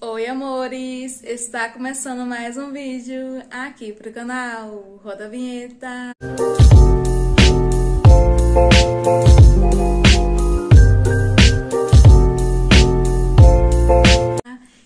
Oi amores, está começando mais um vídeo aqui pro canal, roda a vinheta.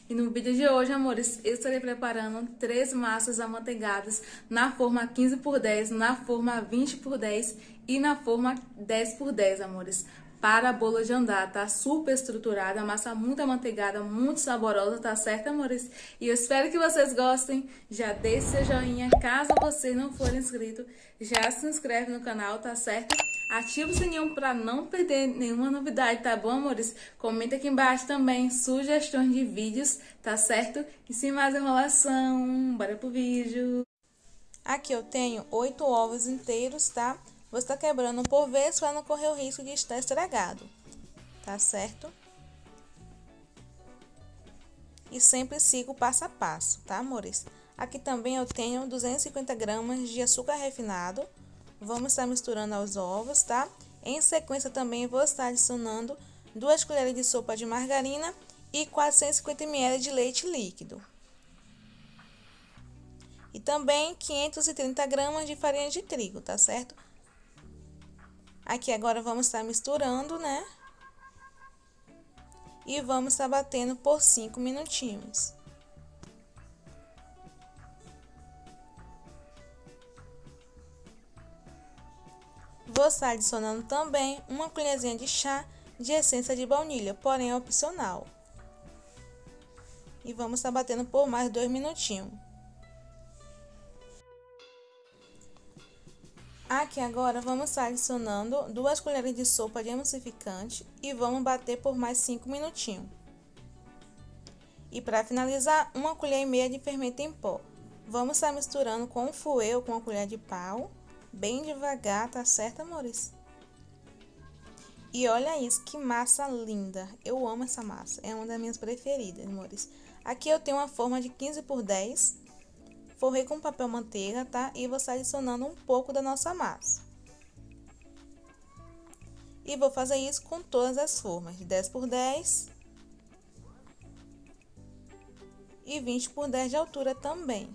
E no vídeo de hoje, amores, eu estarei preparando três massas amanteigadas na forma 15 por 10, na forma 20 por 10 e na forma 10 por 10, amores para a bolo de andar, tá? Super estruturada, massa muito amanteigada, muito saborosa, tá certo, amores? E eu espero que vocês gostem. Já deixe seu joinha, caso você não for inscrito, já se inscreve no canal, tá certo? Ativa o sininho para não perder nenhuma novidade, tá bom, amores? Comenta aqui embaixo também sugestões de vídeos, tá certo? E sem mais enrolação, bora pro vídeo. Aqui eu tenho oito ovos inteiros, tá? Você está quebrando por vez para não correr o risco de estar estragado, tá certo? E sempre siga o passo a passo, tá, amores? Aqui também eu tenho 250 gramas de açúcar refinado. Vamos estar misturando aos ovos, tá? Em sequência também vou estar adicionando 2 colheres de sopa de margarina e 450 ml de leite líquido. E também 530 gramas de farinha de trigo, tá certo? Aqui agora vamos estar misturando, né? E vamos estar batendo por 5 minutinhos. Vou estar adicionando também uma colherzinha de chá de essência de baunilha, porém é opcional. E vamos estar batendo por mais dois minutinhos. Aqui agora vamos adicionando duas colheres de sopa de emulsificante e vamos bater por mais 5 minutinhos. E para finalizar, uma colher e meia de fermento em pó. Vamos estar misturando com um fouet ou com uma colher de pau, bem devagar, tá certo, amores? E olha isso, que massa linda! Eu amo essa massa, é uma das minhas preferidas, amores. Aqui eu tenho uma forma de 15 por 10 Forrei com papel manteiga, tá? E vou adicionando um pouco da nossa massa. E vou fazer isso com todas as formas, de 10 por 10 e 20 por 10 de altura também.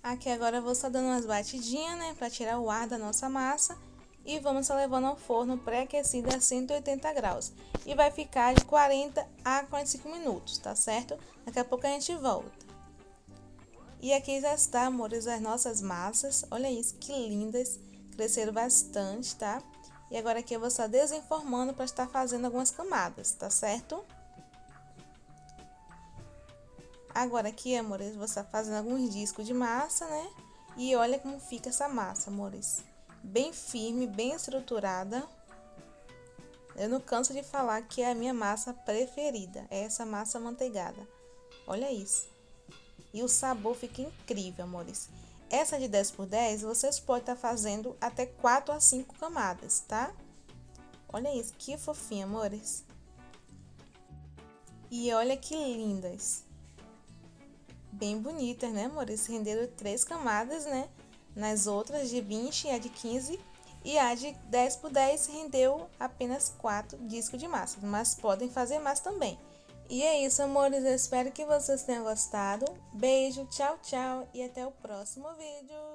Aqui agora eu vou só dando umas batidinhas, né, para tirar o ar da nossa massa e vamos estar levando ao forno pré-aquecido a 180 graus. E vai ficar de 40 a 45 minutos, tá certo? Daqui a pouco a gente volta. E aqui já está, amores, as nossas massas. Olha isso, que lindas. Cresceram bastante, tá? E agora aqui eu vou estar desenformando para estar fazendo algumas camadas, tá certo? Agora aqui, amores, vou estar fazendo alguns discos de massa, né? E olha como fica essa massa, amores bem firme, bem estruturada. Eu não canso de falar que é a minha massa preferida, é essa massa manteigada. Olha isso. E o sabor fica incrível, amores. Essa de 10 por 10, vocês podem estar tá fazendo até 4 a 5 camadas, tá? Olha isso, que fofinho, amores. E olha que lindas. Bem bonitas, né, amores? Renderam três camadas, né? Nas outras, de 20 e a de 15 e a de 10 por 10 rendeu apenas 4 discos de massa, mas podem fazer mais também. E é isso, amores. Eu espero que vocês tenham gostado. Beijo, tchau, tchau e até o próximo vídeo.